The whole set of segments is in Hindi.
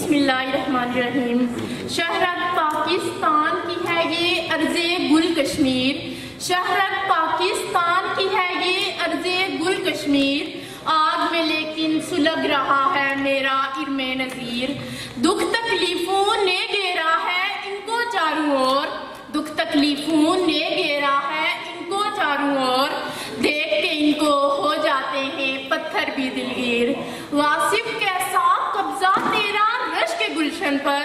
बिस्मिल्लाहिर्रहमानिर्रहीम। शहरत पाकिस्तान की है ये अर्जे गुल कश्मीर। शहरत पाकिस्तान की है ये अर्जे गुल कश्मीर। आग में लेकिन सुलग रहा है मेरा इरमे नजीर। दुख तकलीफों ने घेरा है इनको चारों ओर। दुख तकलीफों ने घेरा है इनको चारों ओर। देख के इनको हो जाते हैं पत्थर भी दिलगीर। वासिफ कैसा कब्जा तेरा रश के गुलशन पर।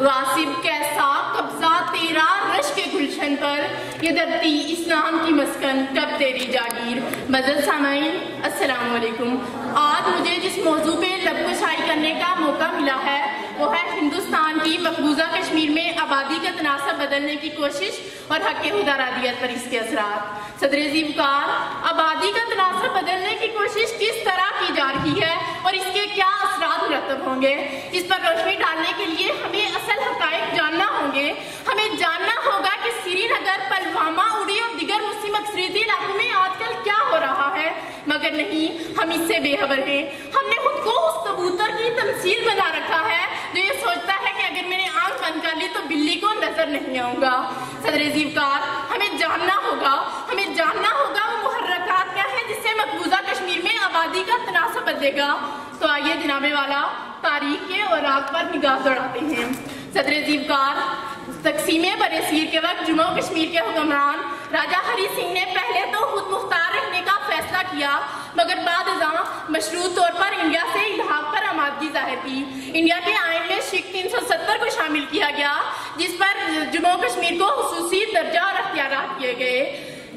वासिफ कैसा कब्जा तेरा रश के गुलशन पर। ये धरती इस्लाम की मस्कन, कब तेरी जागीर। मजल सामाइन अस्सलाम वालेकुम आज मुझे जिस मौजू पे लबकुशाई करने का मौका मिला है, वो है हिंदुस्तान की मकबूजा कश्मीर में आबादी का तनासब बदलने की कोशिश और हक खुदारादियत पर इसके असरात। सदर जीवकार आबादी का तनासब बदलने की कोशिश किस तरह की जा रही है और इसके क्या असरात मुरतब होंगे। इस पर रोशनी डालने के लिए हमें असल हकायक जानना होंगे। हमें जानना होगा कि श्रीनगर, पलवामा, उड़ी और दिगर मुस्लिम अक्सरीती इलाकों में आजकल क्या हो रहा है। मगर नहीं, हम इससे बेखबर हैं। हमने खुद को उस कबूतर की तमसील बना रखा है, जो ये सोचता है कि अगर मैंने आँख बंद कर ली तो बिल्ली को नज़र नहीं आऊँगा। सदर जीवकार हमें जानना होगा, हमें जानना होगा वो मुहर्रकात क्या है जिससे मकबूजा कश्मीर में आबादी का तनासब बदलेगा। तो आइए जनाबे वाला तारीख के और रात पर निगाह दौड़ाते हैं। सदर जीवकार, तकसीम बरसीर के वक्त जम्मू कश्मीर के हुक्मरान राजा हरी सिंह ने पहले तो खुद मुख्तार रहने का फैसला किया, मगर बाद मशरूत तौर पर इंडिया से इलाहाक पर आमादगी ज़ाहिर की। इंडिया के आइन में शिक 370 को शामिल किया गया, जिस पर जम्मू कश्मीर को खसूसी दर्जा और अख्तियार किए गए।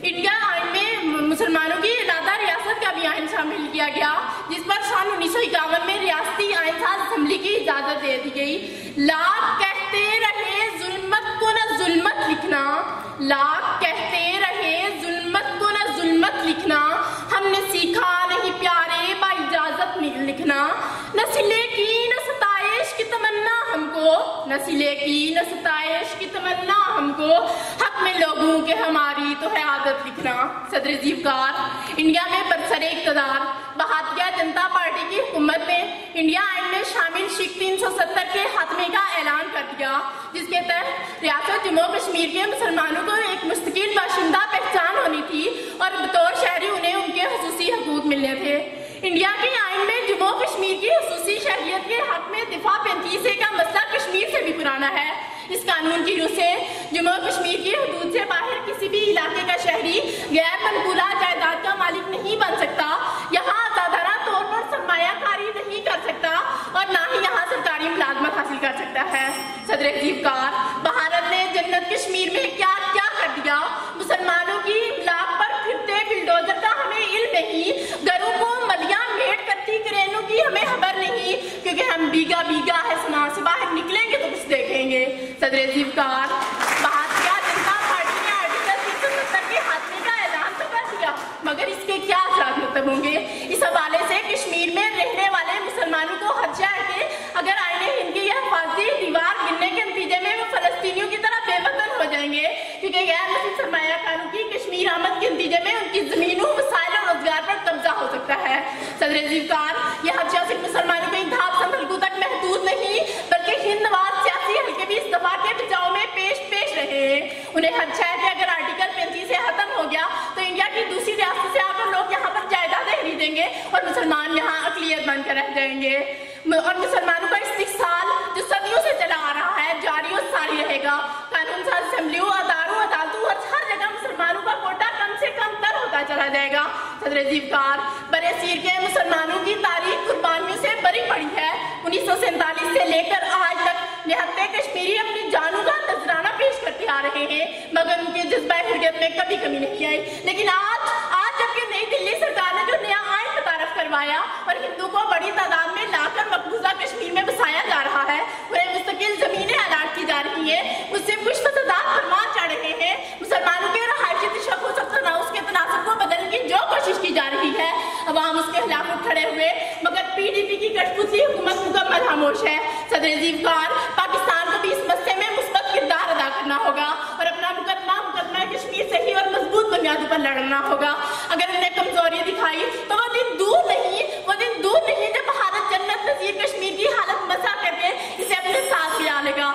इंडिया आइन में मुसलमानों की अलादा रियासत का भी आयन शामिल किया गया, जिस पर सन उन्नीस सौ इक्यावन में रियासती आयन साज असम्बली की इजाज़त दे दी गई। लाख कहते रहे, जुल्मत को न जुल्मत लिखना, लाख कहते न सिले की न सताइश की तमन्ना हमको। हक में लोगों के हमारी तो है आदत लिखना। सदर जीवकार, इंडिया में बरसर इकतदार भारतीय जनता पार्टी की हुकूमत ने इंडिया आइन में शामिल शिक 370 के खात्मे का ऐलान कर दिया, जिसके तहत रियासत जम्मू कश्मीर के मुसलमानों को एक मुस्तकिल बाशिंदा पहचान होनी थी और बतौर शहरी उन्हें उनके खसूसी हकूक मिलने थे। इंडिया के आइन में जम्मू कश्मीर की खसूसी शहरीत के हक में दिफा पैंतीस का मसला पुराना है। इस कानून की रूह से जम्मू कश्मीर की हदूद से बाहर किसी भी इलाके का शहरी गैर मनकूला जायदाद का मालिक नहीं बन सकता। यहाँ आजादारा तौर पर सरमायाकारी नहीं कर सकता और ना ही यहाँ सरकारी मुलाजमत हासिल कर सकता है। सदर जीवकार भारत ने जन्नत कश्मीर में क्या क्या कर दिया? मुसलमानों की लाभ पर फिरते बिल्डोजर का हमें इल्म नहीं, घरों को मलिया मेट करती क्रेनों की हमें खबर नहीं, क्योंकि हम बीगा बीगा सदर जीवकार भारतीय जनता पार्टी ने आर्टिकल तीन सौ सत्तर के खात्मे का ऐलान तो कर दिया। मगर इसके क्या असर मतलब होंगे? इस हवाले से कश्मीर में रहने वाले मुसलमानों को खदशा है कि अगर आईने हिंद की यह हिफाजती दीवार गिरने के नतीजे में वो फलस्तीनियों की तरह बेवतन हो जाएँगे। क्योंकि गैर मुस्लिम सरमायाकारों की कश्मीर आमद के नतीजे में उनकी जमीनों वसाइल और रोज़गार पर कब्जा हो सकता है। सदर जीवकार, यह हदशा सिर्फ़ मुसलमानों के इंतहा पसंद हल्कों तक महदूद नहीं बल्कि हिंदवाद सियासी हल्के भी इस दफ़ा के बचाव में पेश उन्हें हदशा है कि अगर आर्टिकल पैंतीस से खत्म हो गया तो इंडिया की दूसरी रियासत से आकर लोग यहाँ पर जायदादें खरीदेंगे और मुसलमान यहाँ अकलियत बनकर रह जाएँगे। और मुसलमानों का इस्तिसाल जो सदियों से चला आ रहा है, जारी और सारी रहेगा। कानून साज असम्बलियों अदारों, अदालतों और हर जगह मुसलमानों का कोटा कम से कम तर होता चला जाएगा। सदर जीवकार सीर के मुसलमानों की तारीख कुर्बानियों से बड़ी पड़ी है। उन्नीस सौ लेकर आज तक निहत्ते कश्मीरी अपनी जानों करते आ रहे हैं, मगर उनके जज्बा हुर्रियत में कभी कमी नहीं आई। लेकिन आज आज जबकि नई दिल्ली सरकार ने जो नया आयन मुतारफ करवाया और हिंदू को बड़ी तादाद में लाकर मकबूजा कश्मीर में बसाया जा रहा है उन्हें मुस्तकिल जमीनें अलाट की जा रही है उससे कुछ फसादात फरमान चढ़ रहे हैं। मुसलमानों के रहायशी तशख उसके तनासब को बदलने की जो कोशिश की जा रही है। अवाम उसके खिलाफ खड़े हुए, मगर पीडीपी की कठपुतली हुकूमत मुकम्मल खामोश है। सदर जीवकार करना होगा। अगर इन्हें कमज़ोरी दिखाई तो वो दिन दूर नहीं वो दिन दूर नहीं जब भारत जन्नत नजीर कश्मीर की हालत मसा करके इसे अपने साथ लिया का